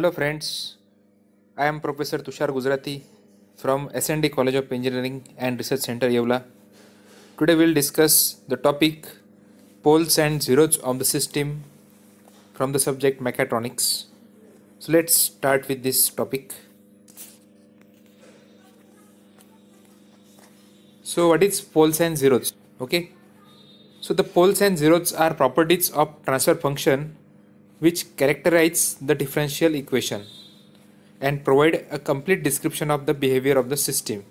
Hello friends, I am Professor Tushar Gujrati from SND College of Engineering and Research Center Yeola. Today we will discuss the topic poles and zeros of the system from the subject mechatronics. So let's start with this topic. So what is poles and zeros? Okay. So the poles and zeros are properties of transfer function which characterize the differential equation and provide a complete description of the behavior of the system.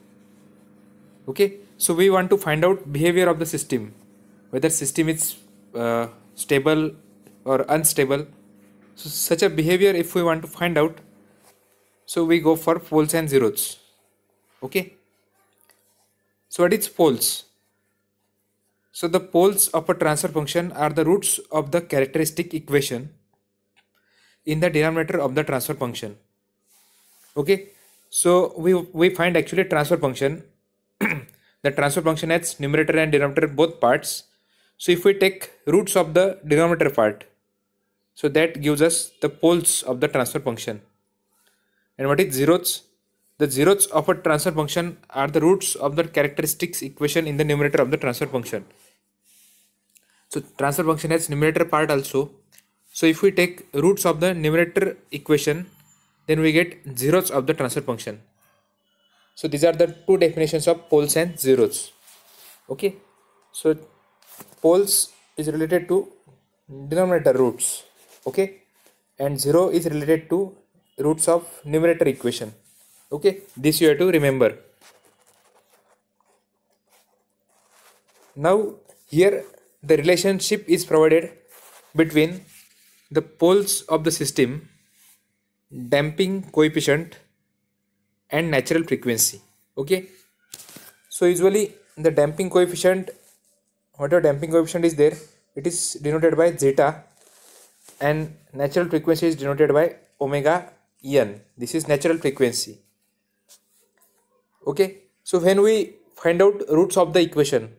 Okay? So we want to find out behavior of the system whether system is uh, stable or unstable. So such a behavior if we want to find out so we go for poles and zeros. Okay? So what is poles? So the poles of a transfer function are the roots of the characteristic equation in the denominator of the transfer function. Okay? So we we find actually transfer function. The transfer function has numerator and denominator both parts. So if we take roots of the denominator part so that gives us the poles of the transfer function. And what is zeros the zeros of a transfer function are the roots of the characteristics equation in the numerator of the transfer function. So transfer function has numerator part also so if we take roots of the numerator equation, then we get zeros of the transfer function. So these are the two definitions of poles and zeros. Okay. So poles is related to denominator roots. Okay. And zero is related to roots of numerator equation. Okay. This you have to remember. Now here the relationship is provided between the poles of the system, damping coefficient and natural frequency. Okay. So usually the damping coefficient, whatever damping coefficient is there, it is denoted by zeta and natural frequency is denoted by omega n. This is natural frequency. Okay. So when we find out roots of the equation,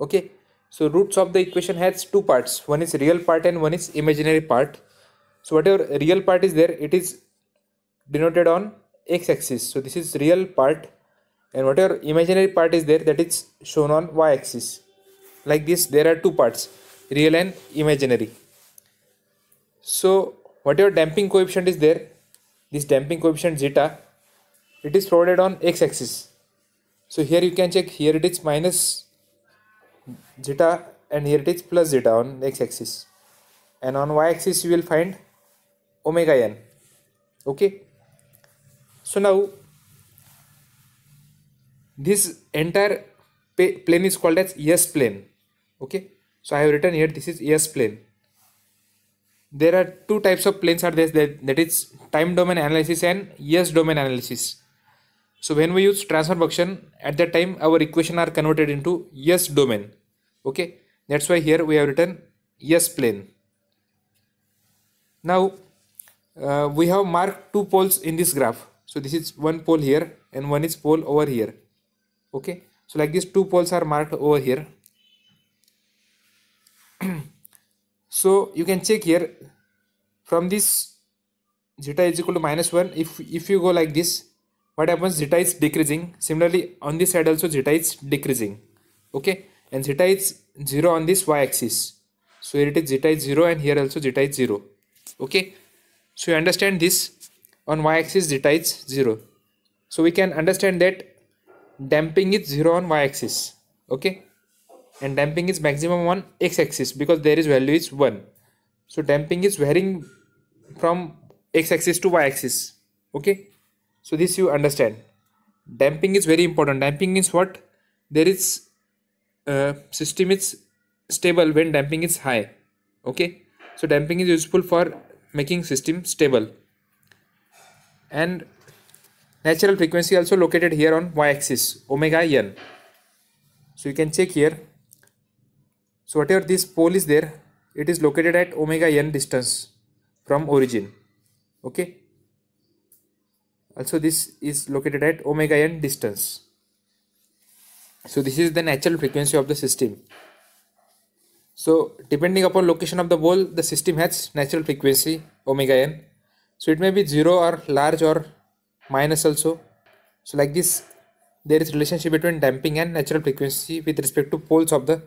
okay, so roots of the equation has two parts. One is real part and one is imaginary part. So whatever real part is there, it is denoted on x-axis. So this is real part and whatever imaginary part is there that is shown on y-axis. Like this there are two parts, real and imaginary. So whatever damping coefficient is there, this damping coefficient zeta, it is provided on x-axis. So here you can check here it is minus zeta and here it is plus zeta on x-axis and on y-axis you will find omega n. Okay? So now this entire plane is called as s plane. Okay? So i have written here this is s plane. There are two types of planes are there that, that is time domain analysis and s domain analysis so when we use transfer function at that time our equation are converted into s domain. Okay? That's why here we have written s plane. Now uh, we have marked two poles in this graph. So this is one pole here and one is pole over here. Okay? So like these two poles are marked over here. So you can check here. From this zeta is equal to minus 1 if if you go like this what happens? Zeta is decreasing. Similarly on this side also zeta is decreasing. Okay? And zeta is 0 on this y-axis. So here it is zeta is 0 and here also zeta is 0 okay? So you understand this? On y-axis zeta is 0 so we can understand that damping is 0 on y-axis. Okay? And damping is maximum on x-axis because there is value is 1 so damping is varying from x-axis to y-axis. Okay so this you understand. Damping is very important. Damping is what? There is uh, system is stable when damping is high. Okay? So damping is useful for making system stable. And natural frequency also located here on y-axis omega n. So you can check here. So whatever this pole is there it is located at omega n distance from origin. Okay also this is located at omega n distance. So this is the natural frequency of the system. So depending upon location of the pole the system has natural frequency omega n. So it may be 0 or large or minus also. So like this there is relationship between damping and natural frequency with respect to poles of the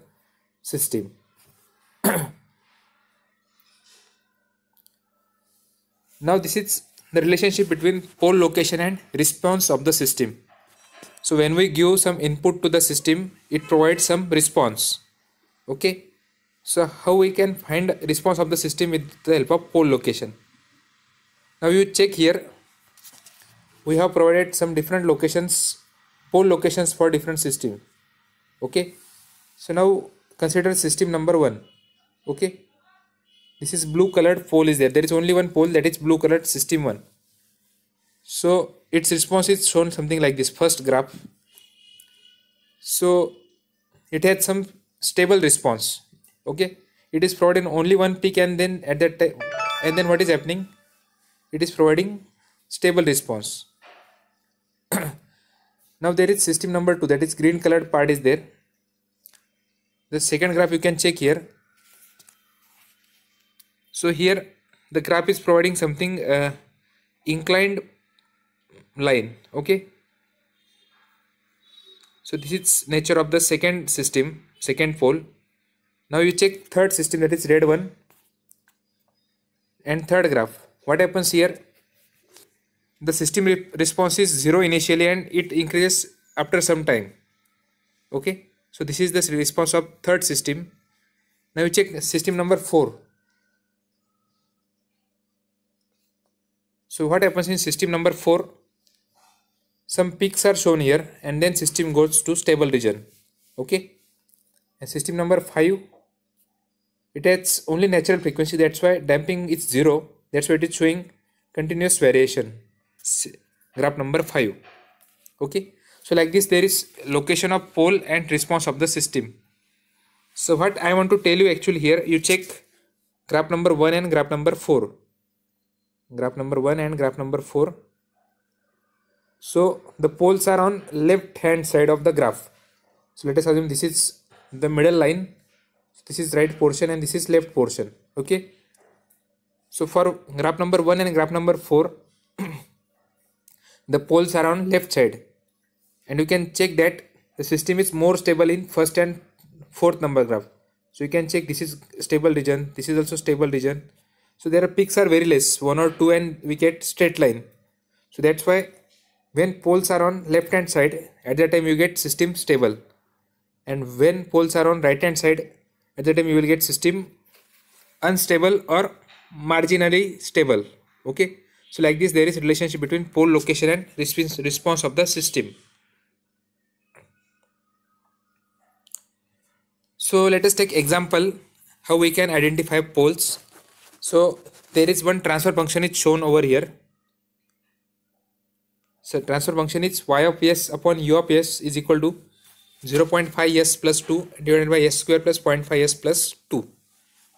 system. Now this is the relationship between pole location and response of the system. So when we give some input to the system it provides some response. Okay? So how we can find response of the system with the help of pole location? Now you check here. We have provided some different locations pole locations for different system. Okay? So now consider system number one. Okay this is blue colored pole is there. There is only one pole that is blue colored system one. So its response is shown something like this. First graph. So it had some stable response. Okay? It is providing only one peak and then at that time and then what is happening? It is providing stable response. Now there is system number 2 that is green colored part is there. The second graph you can check here so here the graph is providing something uh, inclined line okay? So this is nature of the second system second pole. Now you check third system that is red one and third graph. What happens here? The system re response is 0 initially and it increases after some time okay? So this is the response of third system. Now you check system number 4 so what happens in system number 4 some peaks are shown here and then system goes to stable region. Okay? And system number 5 it has only natural frequency. That's why damping is 0 that's why it is showing continuous variation. Graph number 5 okay? So like this there is location of pole and response of the system. So what i want to tell you actually here you check graph number 1 and graph number 4 graph number 1 and graph number 4 so the poles are on left hand side of the graph. So let us assume this is the middle line. This is right portion and this is left portion. Okay? So for graph number 1 and graph number 4 the poles are on left side. And you can check that the system is more stable in first and fourth number graph. So you can check this is stable region this is also stable region so there are peaks are very less one or two and we get straight line. So that's why when poles are on left hand side at that time you get system stable. And when poles are on right hand side at that time you will get system unstable or marginally stable. Okay? So like this there is relationship between pole location and response response of the system. So let us take example how we can identify poles so there is one transfer function is shown over here. So transfer function is y of s upon u of s is equal to 0.5 s plus 2 divided by s square plus 0.5 s plus 2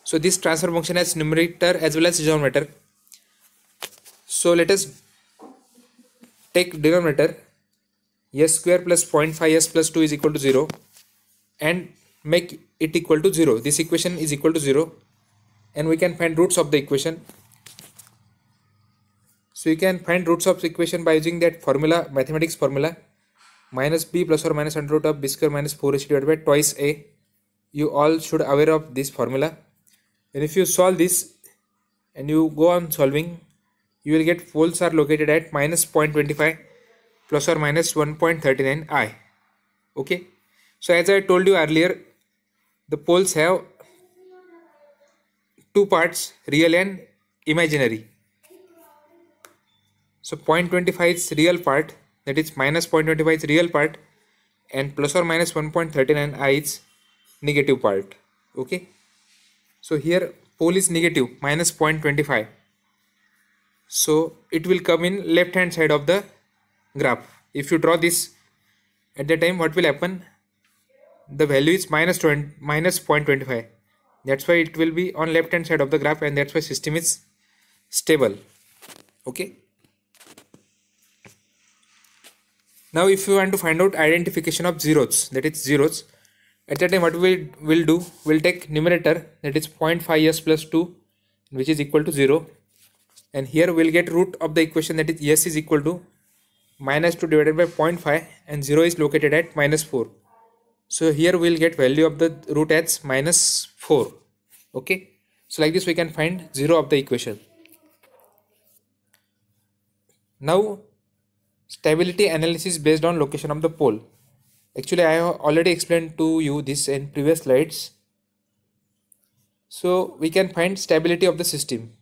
so this transfer function has numerator as well as denominator. So let us take denominator. s square plus 0.5 s plus 2 is equal to 0 and make it equal to 0 this equation is equal to 0 and we can find roots of the equation. So you can find roots of equation by using that formula mathematics formula. Minus b plus or minus under root of b square minus 4ac divided by twice a. You all should aware of this formula. And if you solve this and you go on solving you will get poles are located at minus 0.25 plus or minus 1.39 i. Okay? So as i told you earlier the poles have two parts real and imaginary. So 0.25 is real part that is minus 0.25 is real part and plus or minus 1.39 i is negative part okay? So here pole is negative minus 0.25 so it will come in left hand side of the graph. If you draw this at the time what will happen? The value is minus 20 minus 0.25 that's why it will be on left hand side of the graph and that's why system is stable. Okay? Now if you want to find out identification of zeros that is zeros at that time what we will do we'll take numerator that is 0.5s plus 2 which is equal to 0 and here we'll get root of the equation that is s is equal to minus 2 divided by 0.5 and 0 is located at minus 4 so here we'll get value of the root as minus 4 okay? So like this we can find 0 of the equation. Now stability analysis based on location of the pole. Actually i have already explained to you this in previous slides. So we can find stability of the system.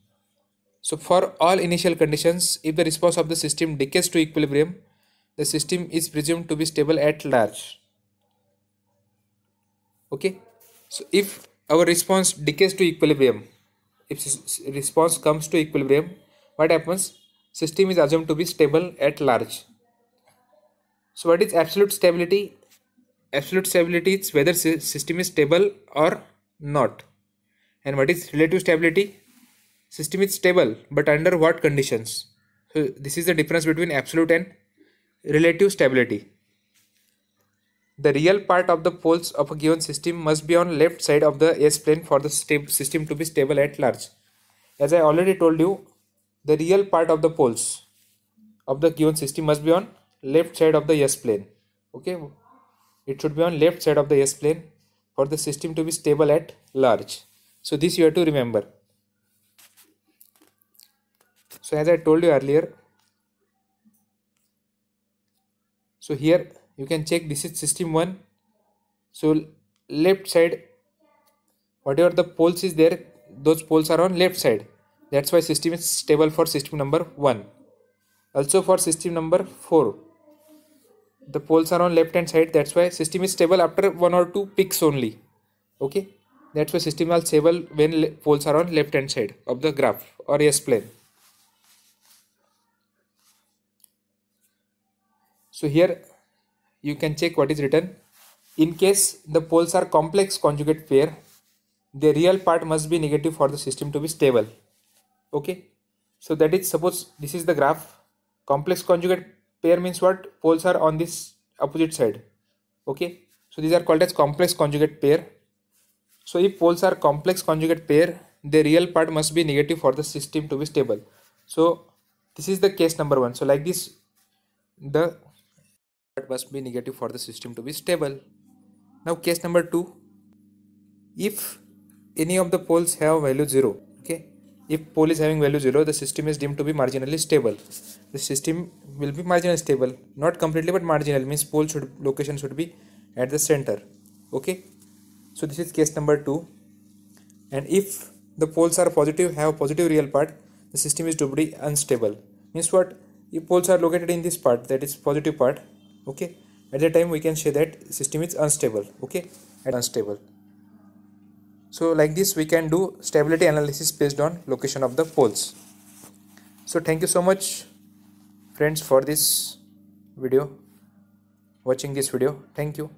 So for all initial conditions, if the response of the system decays to equilibrium, the system is presumed to be stable at large. Okay. So if our response decays to equilibrium, if response comes to equilibrium, what happens? System is assumed to be stable at large. So what is absolute stability? Absolute stability is whether system is stable or not. And what is relative stability? system is stable but under what conditions so this is the difference between absolute and relative stability the real part of the poles of a given system must be on left side of the s plane for the system to be stable at large. As i already told you the real part of the poles of the given system must be on left side of the s plane okay? It should be on left side of the s plane for the system to be stable at large. So this you have to remember. So as I told you earlier so here you can check this is system 1 so left side whatever the poles is there those poles are on left side. That's why system is stable for system number 1 also for system number 4 the poles are on left hand side that's why system is stable after one or two peaks only. Okay? That's why system is stable when poles are on left hand side of the graph or s plane. So here you can check what is written. In case the poles are complex conjugate pair the real part must be negative for the system to be stable. Okay? So that is suppose this is the graph. Complex conjugate pair means what? Poles are on this opposite side. Okay? So these are called as complex conjugate pair. So if poles are complex conjugate pair the real part must be negative for the system to be stable. So this is the case number one. So like this the must be negative for the system to be stable. Now case number 2 if any of the poles have value 0 okay if pole is having value 0 the system is deemed to be marginally stable. The system will be marginally stable not completely but marginal means pole should location should be at the center okay. So this is case number 2 and if the poles are positive have positive real part the system is to be unstable. Means what? If poles are located in this part that is positive part okay? At that time we can say that system is unstable. Okay? And unstable. So like this we can do stability analysis based on location of the poles. So thank you so much friends for this video. Watching this video. Thank you